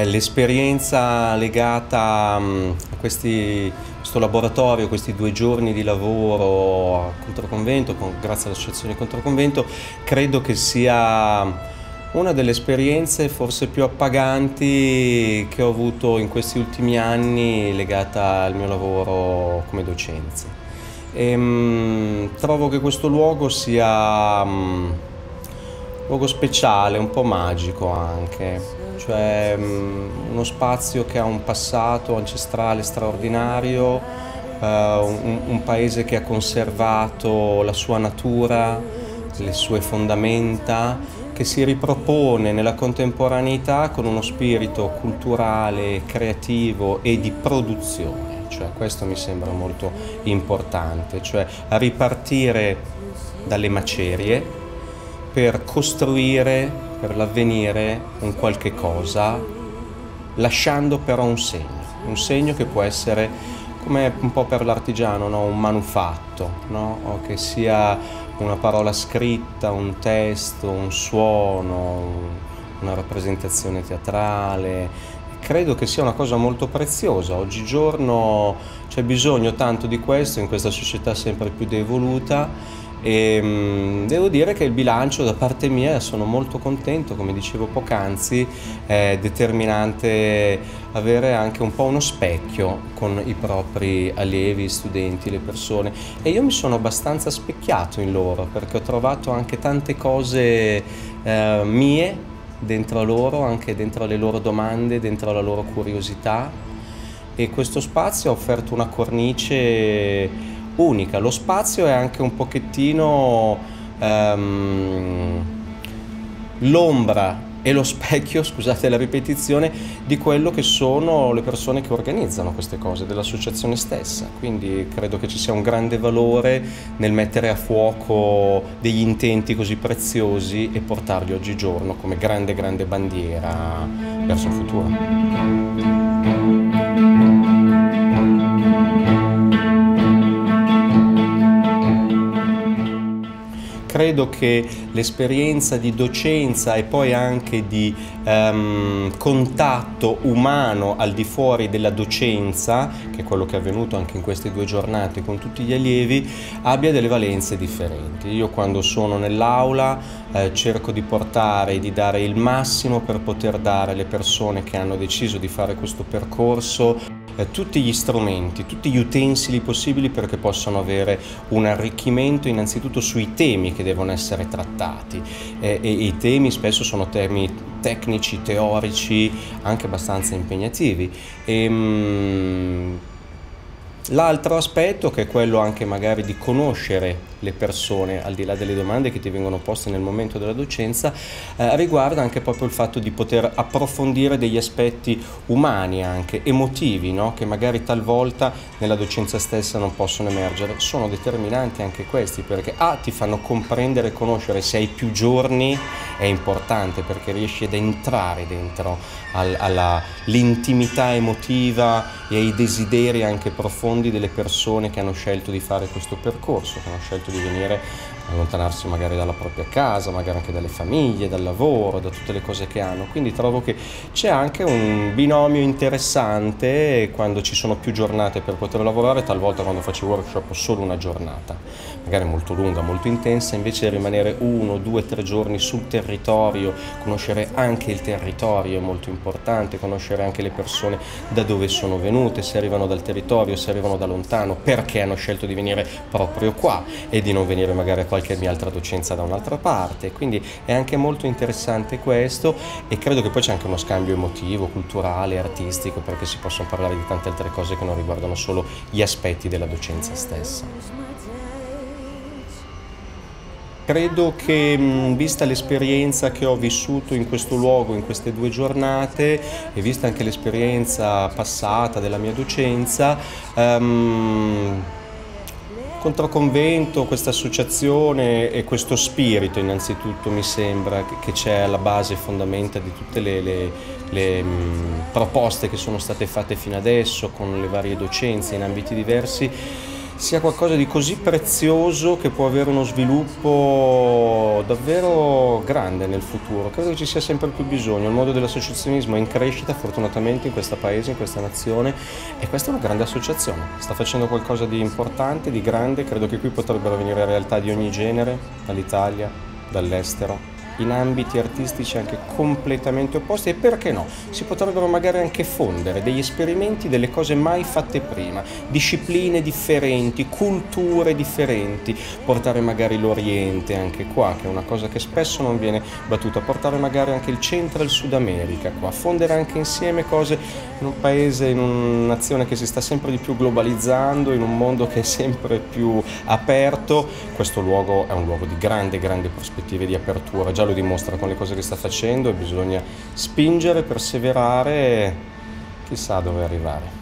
eh, l'esperienza legata um, a questi, questo laboratorio, questi due giorni di lavoro a Controconvento, con, grazie all'associazione Controconvento, credo che sia una delle esperienze forse più appaganti che ho avuto in questi ultimi anni legata al mio lavoro come docenza. E, um, trovo che questo luogo sia um, un luogo speciale, un po' magico anche, cioè um, uno spazio che ha un passato ancestrale straordinario, uh, un, un paese che ha conservato la sua natura, le sue fondamenta che si ripropone nella contemporaneità con uno spirito culturale, creativo e di produzione, cioè questo mi sembra molto importante, cioè ripartire dalle macerie per costruire per l'avvenire un qualche cosa, lasciando però un segno, un segno che può essere come un po' per l'artigiano, no? un manufatto, no? o che sia una parola scritta, un testo, un suono, una rappresentazione teatrale. Credo che sia una cosa molto preziosa. Oggigiorno c'è bisogno tanto di questo in questa società sempre più devoluta e mh, devo dire che il bilancio da parte mia sono molto contento, come dicevo poc'anzi, è determinante avere anche un po' uno specchio con i propri allievi, studenti, le persone. E io mi sono abbastanza specchiato in loro perché ho trovato anche tante cose eh, mie dentro loro, anche dentro le loro domande, dentro la loro curiosità. E questo spazio ha offerto una cornice unica. Lo spazio è anche un pochettino um, l'ombra e lo specchio, scusate la ripetizione, di quello che sono le persone che organizzano queste cose, dell'associazione stessa. Quindi credo che ci sia un grande valore nel mettere a fuoco degli intenti così preziosi e portarli oggigiorno come grande, grande bandiera verso il futuro. Credo che l'esperienza di docenza e poi anche di um, contatto umano al di fuori della docenza, che è quello che è avvenuto anche in queste due giornate con tutti gli allievi, abbia delle valenze differenti. Io quando sono nell'aula eh, cerco di portare e di dare il massimo per poter dare alle persone che hanno deciso di fare questo percorso eh, tutti gli strumenti, tutti gli utensili possibili perché possano avere un arricchimento innanzitutto sui temi che devono essere trattati eh, e i temi spesso sono temi tecnici, teorici, anche abbastanza impegnativi. E, mh, L'altro aspetto che è quello anche magari di conoscere le persone, al di là delle domande che ti vengono poste nel momento della docenza, eh, riguarda anche proprio il fatto di poter approfondire degli aspetti umani anche, emotivi, no? che magari talvolta nella docenza stessa non possono emergere. Sono determinanti anche questi perché A ti fanno comprendere e conoscere se hai più giorni è importante perché riesci ad entrare dentro al, all'intimità emotiva e ai desideri anche profondi delle persone che hanno scelto di fare questo percorso, che hanno scelto di venire allontanarsi magari dalla propria casa, magari anche dalle famiglie, dal lavoro, da tutte le cose che hanno. Quindi trovo che c'è anche un binomio interessante quando ci sono più giornate per poter lavorare, talvolta quando facevo workshop solo una giornata, magari molto lunga, molto intensa, invece rimanere uno, due, tre giorni sul territorio, conoscere anche il territorio è molto importante, conoscere anche le persone da dove sono venute, se arrivano dal territorio, se arrivano da lontano, perché hanno scelto di venire proprio qua e di non venire magari a qualche mia altra docenza da un'altra parte, quindi è anche molto interessante questo e credo che poi c'è anche uno scambio emotivo, culturale, artistico, perché si possono parlare di tante altre cose che non riguardano solo gli aspetti della docenza stessa. Credo che vista l'esperienza che ho vissuto in questo luogo in queste due giornate e vista anche l'esperienza passata della mia docenza, um, Controconvento, questa associazione e questo spirito innanzitutto mi sembra che c'è alla base fondamenta di tutte le, le, le mh, proposte che sono state fatte fino adesso con le varie docenze in ambiti diversi sia qualcosa di così prezioso che può avere uno sviluppo davvero grande nel futuro. Credo che ci sia sempre più bisogno. Il mondo dell'associazionismo è in crescita fortunatamente in questo paese, in questa nazione e questa è una grande associazione. Sta facendo qualcosa di importante, di grande. Credo che qui potrebbero venire realtà di ogni genere, dall'Italia, dall'estero in ambiti artistici anche completamente opposti e perché no, si potrebbero magari anche fondere degli esperimenti, delle cose mai fatte prima, discipline differenti, culture differenti, portare magari l'Oriente anche qua, che è una cosa che spesso non viene battuta, portare magari anche il Centro e il Sud America qua, fondere anche insieme cose in un paese, in una nazione che si sta sempre di più globalizzando, in un mondo che è sempre più aperto, questo luogo è un luogo di grande, grande prospettive di apertura, già lo dimostra con le cose che sta facendo e bisogna spingere, perseverare, chissà dove arrivare.